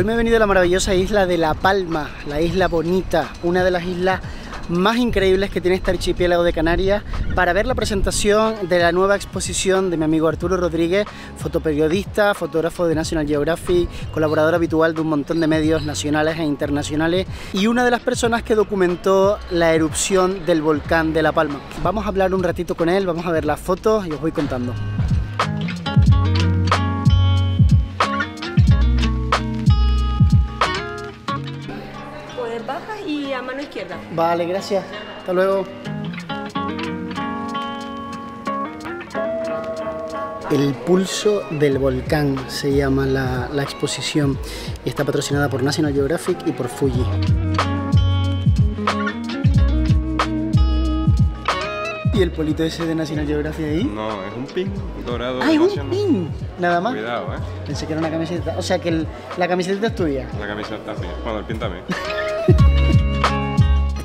Hoy me he venido a la maravillosa isla de La Palma, la isla bonita, una de las islas más increíbles que tiene este archipiélago de Canarias para ver la presentación de la nueva exposición de mi amigo Arturo Rodríguez, fotoperiodista, fotógrafo de National Geographic, colaborador habitual de un montón de medios nacionales e internacionales y una de las personas que documentó la erupción del volcán de La Palma. Vamos a hablar un ratito con él, vamos a ver las fotos y os voy contando. Vale, gracias. Hasta luego. El pulso del volcán se llama la, la, exposición y está patrocinada por National Geographic y por Fuji. ¿Y el polito ese de National Geographic ahí? No, es un pin dorado. ¡Ah, es un pin! Nada más. Cuidado, eh. Pensé que era una camiseta. O sea que el, la camiseta es tuya. La camiseta sí. Bueno, el pin también.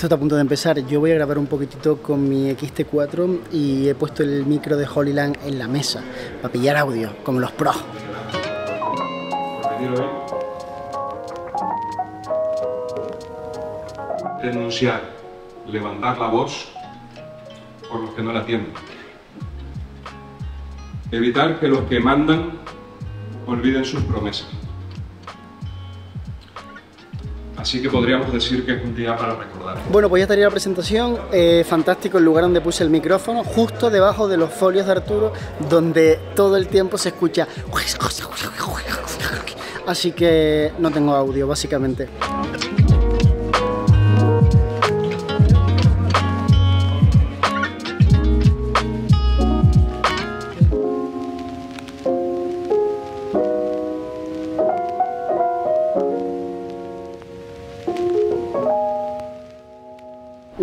Está a punto de empezar. Yo voy a grabar un poquitito con mi XT4 y he puesto el micro de Holyland en la mesa para pillar audio, como los pros. Denunciar, levantar la voz por los que no la atienden. Evitar que los que mandan olviden sus promesas. Así que podríamos decir que es un día para recordar. Bueno, pues ya estaría la presentación. Eh, fantástico el lugar donde puse el micrófono, justo debajo de los folios de Arturo, donde todo el tiempo se escucha. Así que no tengo audio, básicamente.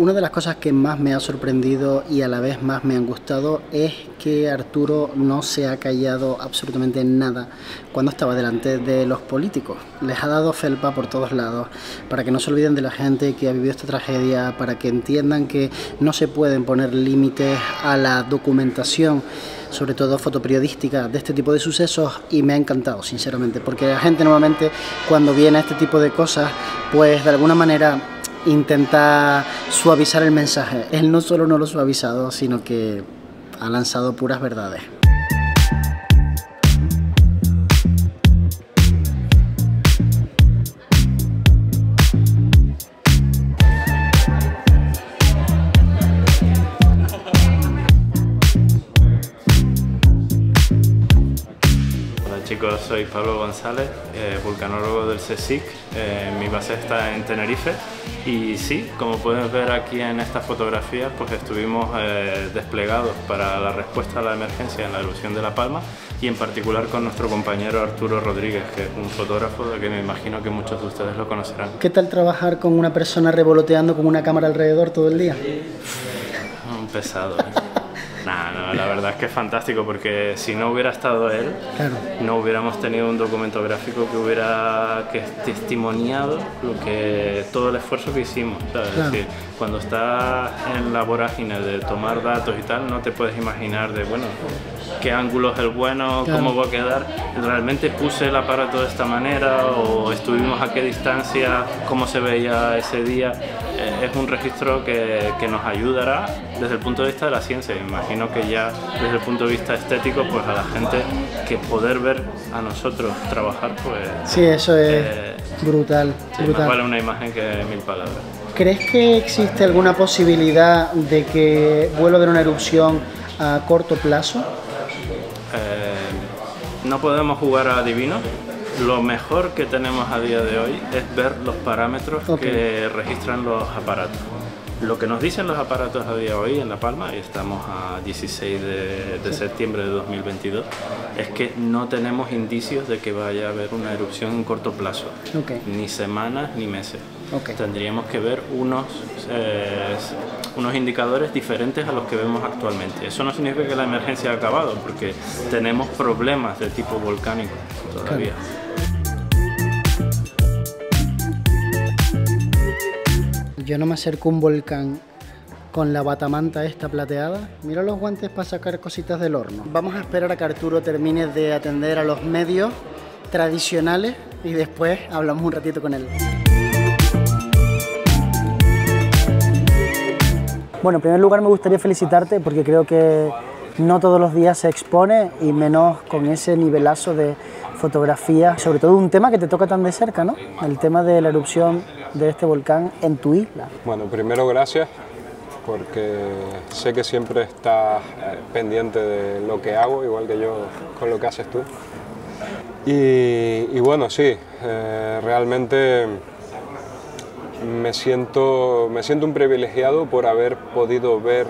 Una de las cosas que más me ha sorprendido y a la vez más me han gustado es que Arturo no se ha callado absolutamente nada cuando estaba delante de los políticos. Les ha dado felpa por todos lados para que no se olviden de la gente que ha vivido esta tragedia, para que entiendan que no se pueden poner límites a la documentación sobre todo fotoperiodística de este tipo de sucesos y me ha encantado sinceramente porque la gente normalmente cuando viene a este tipo de cosas pues de alguna manera intenta suavizar el mensaje. Él no solo no lo ha suavizado, sino que ha lanzado puras verdades. Soy Pablo González, eh, vulcanólogo del CSIC. Eh, mi base está en Tenerife y sí, como pueden ver aquí en estas fotografías, pues estuvimos eh, desplegados para la respuesta a la emergencia en la erupción de La Palma y en particular con nuestro compañero Arturo Rodríguez, que es un fotógrafo de que me imagino que muchos de ustedes lo conocerán. ¿Qué tal trabajar con una persona revoloteando con una cámara alrededor todo el día? Un pesado. Nah, no, la verdad es que es fantástico porque si no hubiera estado él, no hubiéramos tenido un documento gráfico que hubiera que testimoniado lo que todo el esfuerzo que hicimos. Es decir, cuando estás en la vorágine de tomar datos y tal, no te puedes imaginar de, bueno, qué ángulo es el bueno, cómo va a quedar. Realmente puse el aparato de esta manera o estuvimos a qué distancia, cómo se veía ese día. Eh, es un registro que, que nos ayudará desde el punto de vista de la ciencia. Imagino que ya desde el punto de vista estético, pues a la gente que poder ver a nosotros trabajar, pues... Sí, eso es eh, brutal. brutal. vale una imagen que mil palabras. ¿Crees que existe alguna posibilidad de que vuelva a haber una erupción a corto plazo? Eh, no podemos jugar a adivino. Lo mejor que tenemos a día de hoy es ver los parámetros que registran los aparatos. Lo que nos dicen los aparatos a día de hoy en La Palma, y estamos a 16 de, septiembre de 2022, es que no tenemos indicios de que vaya a haber una erupción en corto plazo, ni semanas ni meses. Tendríamos que ver unos, eh, unos indicadores diferentes a los que vemos actualmente. Eso no significa que la emergencia ha acabado, porque tenemos problemas de tipo volcánico todavía. Yo no me acerco a un volcán con la batamanta esta plateada. Mira los guantes para sacar cositas del horno. Vamos a esperar a que Arturo termine de atender a los medios tradicionales y después hablamos un ratito con él. Bueno, en primer lugar me gustaría felicitarte porque creo que no todos los días se expone y menos con ese nivelazo de fotografía, sobre todo un tema que te toca tan de cerca, ¿no? El tema de la erupción de este volcán en tu isla. Bueno, primero gracias porque sé que siempre estás eh, pendiente de lo que hago, igual que yo con lo que haces tú. Y, bueno, sí, eh, realmente me siento, me siento un privilegiado por haber podido ver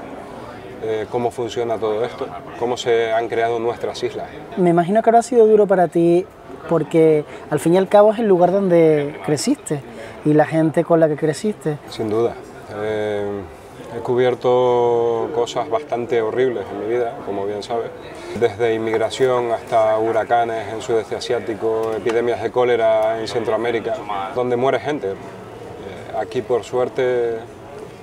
eh, cómo funciona todo esto, cómo se han creado nuestras islas. Me imagino que ahora ha sido duro para ti porque al fin y al cabo es el lugar donde creciste y la gente con la que creciste. Sin duda. Eh, he cubierto cosas bastante horribles en mi vida, como bien sabes. Desde inmigración hasta huracanes en Sudeste Asiático, epidemias de cólera en Centroamérica, donde muere gente. Aquí, por suerte,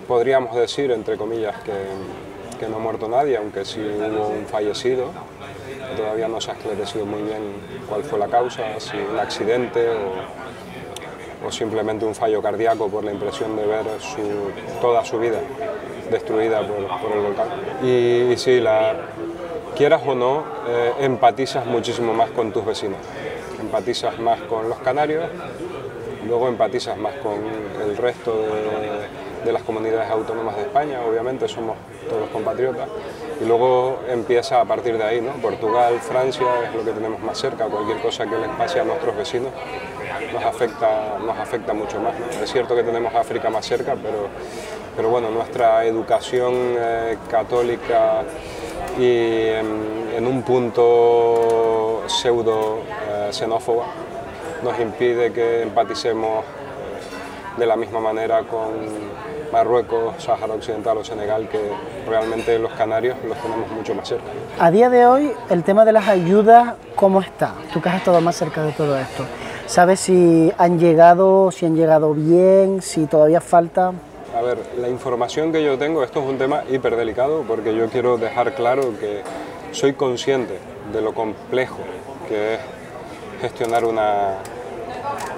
podríamos decir, entre comillas, que no ha muerto nadie, aunque sí hubo un fallecido. Todavía no se ha esclarecido muy bien cuál fue la causa, si un accidente o, simplemente un fallo cardíaco por la impresión de ver toda su vida destruida por, el volcán. Y, sí, la, quieras o no, eh, empatizas muchísimo más con tus vecinos, empatizas más con los canarios, luego empatizas más con el resto de las comunidades autónomas de España, obviamente somos todos compatriotas, y luego empieza a partir de ahí, ¿no? Portugal, Francia es lo que tenemos más cerca, cualquier cosa que les pase a nuestros vecinos nos afecta, nos afecta mucho más. Es cierto que tenemos África más cerca, pero, pero bueno, nuestra educación eh, católica y en, un punto pseudo eh, xenófoba nos impide que empaticemos de la misma manera con Marruecos, Sáhara Occidental o Senegal, que realmente los canarios los tenemos mucho más cerca. A día de hoy, el tema de las ayudas, ¿cómo está? Tú que has estado más cerca de todo esto. ¿Sabes si han llegado, si han llegado bien, si todavía falta? A ver, la información que yo tengo, esto es un tema hiper delicado porque yo quiero dejar claro que soy consciente de lo complejo que es gestionar una,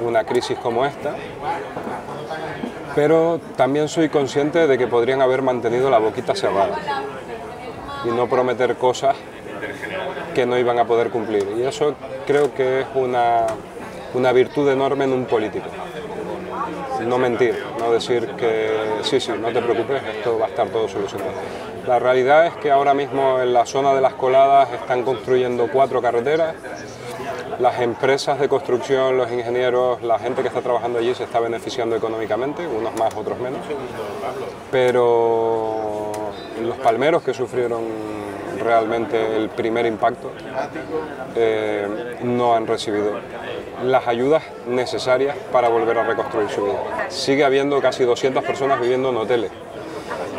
una crisis como esta, pero también soy consciente de que podrían haber mantenido la boquita cerrada y no prometer cosas que no iban a poder cumplir. Y eso creo que es una, una virtud enorme en un político. No mentir, no decir que sí, sí, no te preocupes, esto va a estar todo solucionado. La realidad es que ahora mismo en la zona de las coladas están construyendo cuatro carreteras, las empresas de construcción, los ingenieros, la gente que está trabajando allí se está beneficiando económicamente, unos más, otros menos, pero los palmeros que sufrieron realmente el primer impacto eh, no han recibido las ayudas necesarias para volver a reconstruir su vida. Sigue habiendo casi 200 personas viviendo en hoteles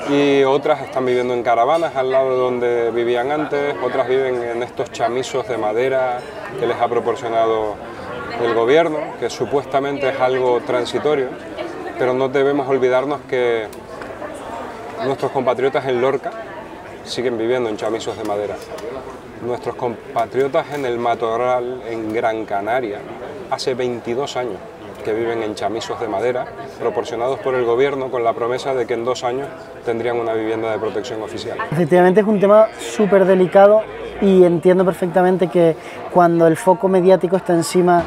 y otras están viviendo en caravanas al lado de donde vivían antes, otras viven en estos chamizos de madera que les ha proporcionado el gobierno, que supuestamente es algo transitorio, pero no debemos olvidarnos que nuestros compatriotas en Lorca siguen viviendo en chamizos de madera. Nuestros compatriotas en el Matorral, en Gran Canaria, hace 22 años que viven en chamisos de madera, proporcionados por el gobierno con la promesa de que en dos años tendrían una vivienda de protección oficial. Efectivamente es un tema súper delicado y entiendo perfectamente que cuando el foco mediático está encima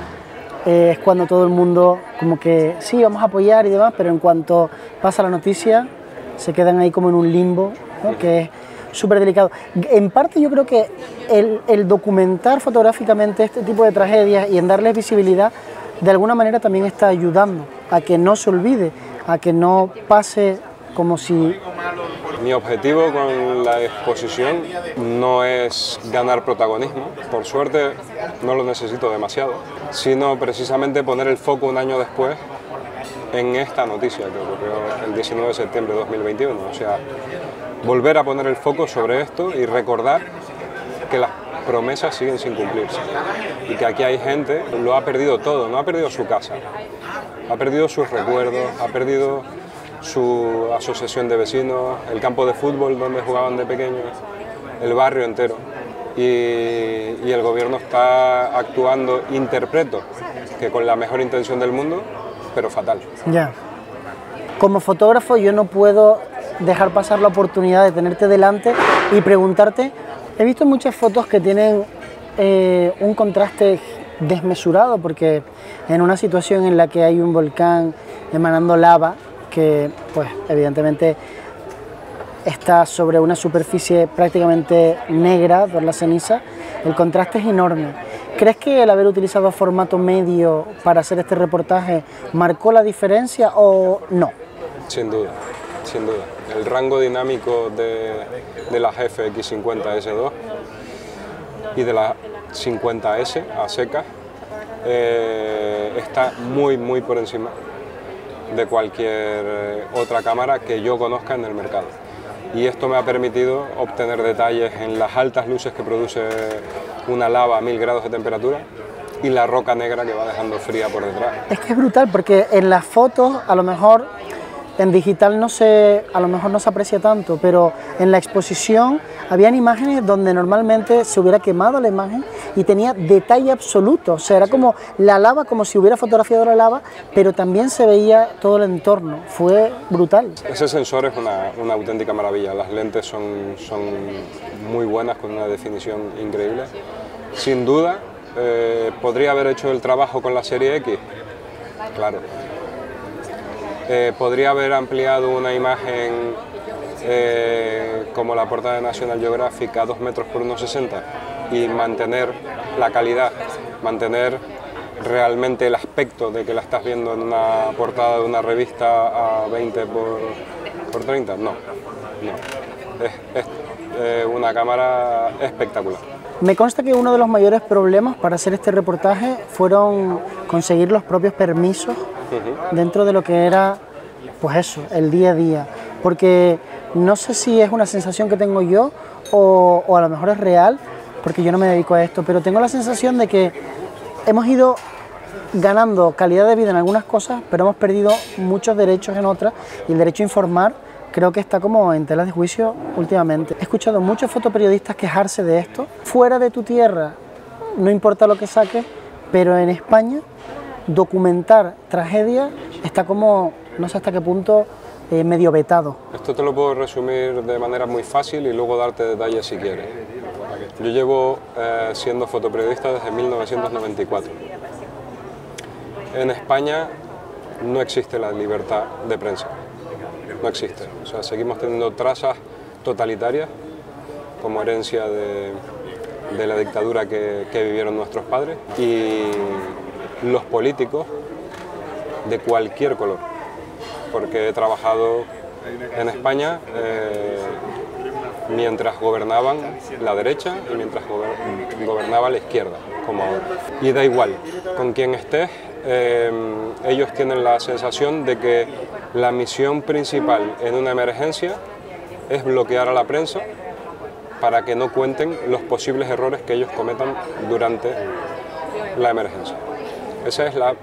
eh, es cuando todo el mundo como que sí, vamos a apoyar y demás, pero en cuanto pasa la noticia se quedan ahí como en un limbo, que es súper delicado. En parte yo creo que el documentar fotográficamente este tipo de tragedias y en darles visibilidad de alguna manera también está ayudando a que no se olvide, a que no pase como si... Mi objetivo con la exposición no es ganar protagonismo, por suerte no lo necesito demasiado, sino precisamente poner el foco un año después en esta noticia que ocurrió el 19 de septiembre de 2021. O sea, volver a poner el foco sobre esto y recordar que las promesas siguen sin cumplirse. Y que aquí hay gente, lo ha perdido todo, no ha perdido su casa, ha perdido sus recuerdos, ha perdido su asociación de vecinos, el campo de fútbol donde jugaban de pequeños, el barrio entero. y, el gobierno está actuando, interpreto, que con la mejor intención del mundo, pero fatal. Ya. Como fotógrafo yo no puedo dejar pasar la oportunidad de tenerte delante y preguntarte, he visto muchas fotos que tienen eh, un contraste desmesurado porque en una situación en la que hay un volcán emanando lava que pues evidentemente está sobre una superficie prácticamente negra por la ceniza, el contraste es enorme. ¿Crees que el haber utilizado formato medio para hacer este reportaje marcó la diferencia o no? Sin duda, sin duda. El rango dinámico de, de la GFX50S2 y de la 50S a seca eh, está muy, muy por encima de cualquier eh, otra cámara que yo conozca en el mercado. Y esto me ha permitido obtener detalles en las altas luces que produce una lava a mil grados de temperatura y la roca negra que va dejando fría por detrás. Es que es brutal porque en las fotos a lo mejor en digital no se, a lo mejor no se aprecia tanto, pero en la exposición habían imágenes donde normalmente se hubiera quemado la imagen y tenía detalle absoluto, o sea, era como la lava, como si hubiera fotografiado la lava, pero también se veía todo el entorno, fue brutal. Ese sensor es una, auténtica maravilla, las lentes son, muy buenas, con una definición increíble. Sin duda, eh, podría haber hecho el trabajo con la serie X, claro, eh, podría haber ampliado una imagen eh, como la portada de National Geographic a 2 metros por 1,60 y mantener la calidad, mantener realmente el aspecto de que la estás viendo en una portada de una revista a 20 por, por 30, no, no. Es, eh, una cámara espectacular. Me consta que uno de los mayores problemas para hacer este reportaje fueron conseguir los propios permisos dentro de lo que era, pues eso, el día a día. Porque no sé si es una sensación que tengo yo o, a lo mejor es real, porque yo no me dedico a esto, pero tengo la sensación de que hemos ido ganando calidad de vida en algunas cosas, pero hemos perdido muchos derechos en otras y el derecho a informar creo que está como en tela de juicio últimamente. He escuchado muchos fotoperiodistas quejarse de esto. Fuera de tu tierra, no importa lo que saques, pero en España documentar tragedia está como, no sé hasta qué punto, eh, medio vetado. Esto te lo puedo resumir de manera muy fácil y luego darte detalles si quieres. Yo llevo eh, siendo fotoperiodista desde 1994. En España no existe la libertad de prensa, no existe. O sea, seguimos teniendo trazas totalitarias como herencia de, de la dictadura que, que vivieron nuestros padres y los políticos de cualquier color, porque he trabajado en España eh, mientras gobernaban la derecha y mientras gobernaba la izquierda, como ahora. Y da igual, con quien estés, eh, ellos tienen la sensación de que la misión principal en una emergencia es bloquear a la prensa para que no cuenten los posibles errores que ellos cometan durante la emergencia. Esa es la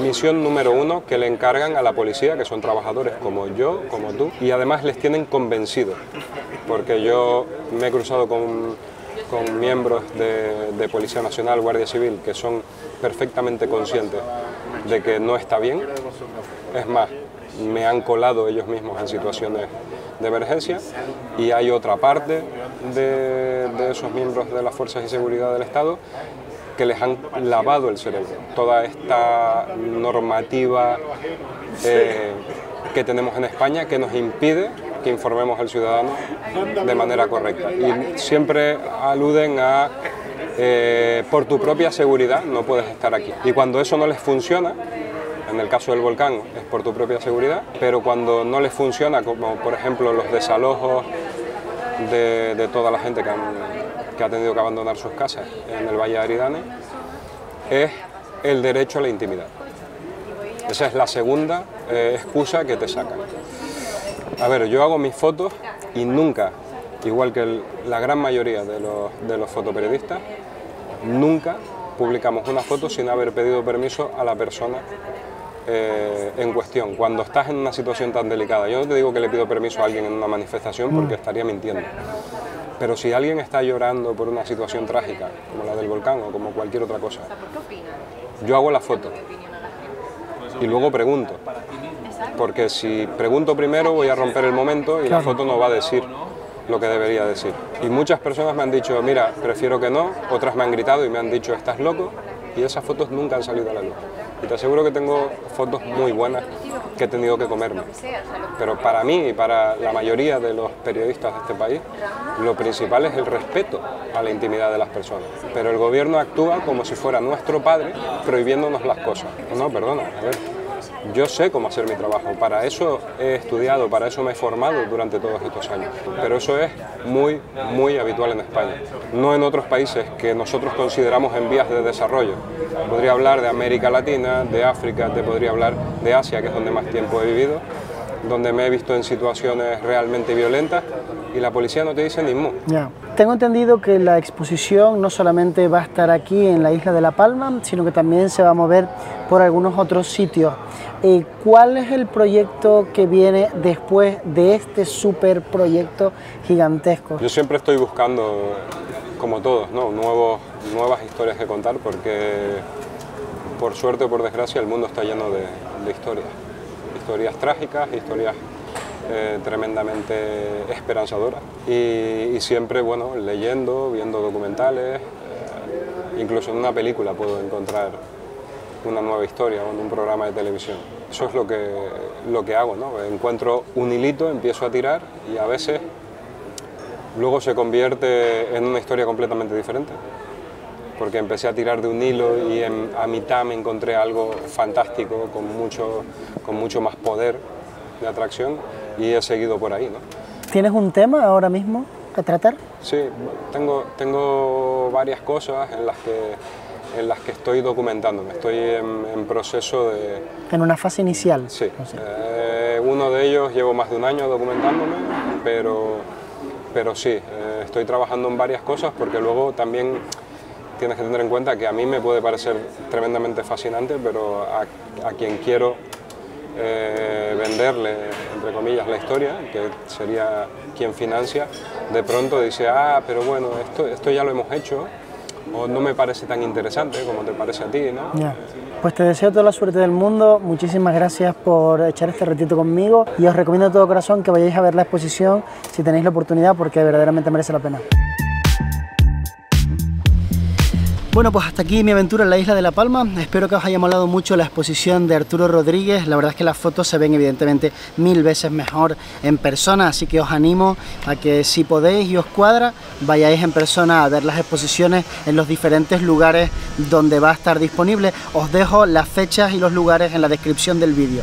misión número uno que le encargan a la policía, que son trabajadores como yo, como tú, y además les tienen convencidos, porque yo me he cruzado con, miembros de, Policía Nacional, Guardia Civil, que son perfectamente conscientes de que no está bien. Es más, me han colado ellos mismos en situaciones de emergencia y hay otra parte de, de esos miembros de las fuerzas de seguridad del Estado que les han lavado el cerebro. Toda esta normativa eh, que tenemos en España que nos impide que informemos al ciudadano de manera correcta. Y siempre aluden a, eh, por tu propia seguridad no puedes estar aquí. Y cuando eso no les funciona, en el caso del volcán es por tu propia seguridad, pero cuando no les funciona, como por ejemplo los desalojos de, de toda la gente que han que ha tenido que abandonar sus casas en el Valle de Aridane, es el derecho a la intimidad. Esa es la segunda eh, excusa que te sacan. A ver, yo hago mis fotos y nunca, igual que la gran mayoría de los, fotoperiodistas, nunca publicamos una foto sin haber pedido permiso a la persona eh, en cuestión. Cuando estás en una situación tan delicada, yo no te digo que le pido permiso a alguien en una manifestación porque estaría mintiendo Pero si alguien está llorando por una situación trágica, como la del volcán o como cualquier otra cosa, yo hago la foto y luego pregunto. Porque si pregunto primero voy a romper el momento y la foto no va a decir lo que debería decir. Y muchas personas me han dicho, mira, prefiero que no, otras me han gritado y me han dicho, estás loco, y esas fotos nunca han salido a la luz. Y te aseguro que tengo fotos muy buenas que he tenido que comerme. Pero para mí y para la mayoría de los periodistas de este país, lo principal es el respeto a la intimidad de las personas. Pero el gobierno actúa como si fuera nuestro padre prohibiéndonos las cosas. No, perdona, a ver, yo sé cómo hacer mi trabajo, para eso he estudiado, para eso me he formado durante todos estos años, pero eso es muy, muy habitual en España, no en otros países que nosotros consideramos en vías de desarrollo. Podría hablar de América Latina, de África, te podría hablar de Asia, que es donde más tiempo he vivido, donde me he visto en situaciones realmente violentas y la policía no te dice ni mu. Tengo entendido que la exposición no solamente va a estar aquí en la isla de La Palma, sino que también se va a mover por algunos otros sitios. Eh, ¿Cuál es el proyecto que viene después de este super proyecto gigantesco? Yo siempre estoy buscando, como todos, ¿no? Nuevos, nuevas historias que contar porque por suerte o por desgracia el mundo está lleno de, historias. Historias trágicas, historias eh, tremendamente esperanzadoras y, siempre bueno, leyendo, viendo documentales, eh, incluso en una película puedo encontrar una nueva historia o en un programa de televisión. Eso es lo que, lo que hago, ¿no? encuentro un hilito, empiezo a tirar y a veces luego se convierte en una historia completamente diferente. Porque empecé a tirar de un hilo y a mitad me encontré algo fantástico, con mucho, con mucho más poder de atracción y he seguido por ahí. ¿no? ¿Tienes un tema ahora mismo a tratar? Sí, tengo, tengo varias cosas en las que en las que estoy documentándome. Estoy en, proceso de... En una fase inicial. Sí. Eh, uno de ellos llevo más de un año documentándome, pero, pero sí, eh, estoy trabajando en varias cosas porque luego también tienes que tener en cuenta que a mí me puede parecer tremendamente fascinante, pero a, quien quiero eh, venderle, entre comillas, la historia, que sería quien financia, de pronto dice, ah, pero bueno, esto, esto ya lo hemos hecho, o no me parece tan interesante como te parece a ti, ¿no? Pues te deseo toda la suerte del mundo, muchísimas gracias por echar este ratito conmigo y os recomiendo de todo corazón que vayáis a ver la exposición si tenéis la oportunidad porque verdaderamente merece la pena. Bueno, pues hasta aquí mi aventura en la isla de La Palma. Espero que os haya molado mucho la exposición de Arturo Rodríguez. La verdad es que las fotos se ven evidentemente mil veces mejor en persona, así que os animo a que si podéis y os cuadra, vayáis en persona a ver las exposiciones en los diferentes lugares donde va a estar disponible. Os dejo las fechas y los lugares en la descripción del vídeo.